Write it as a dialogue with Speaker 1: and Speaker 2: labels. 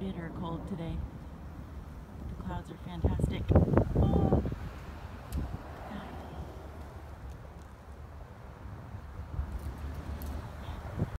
Speaker 1: bitter cold today. The clouds are fantastic. Oh.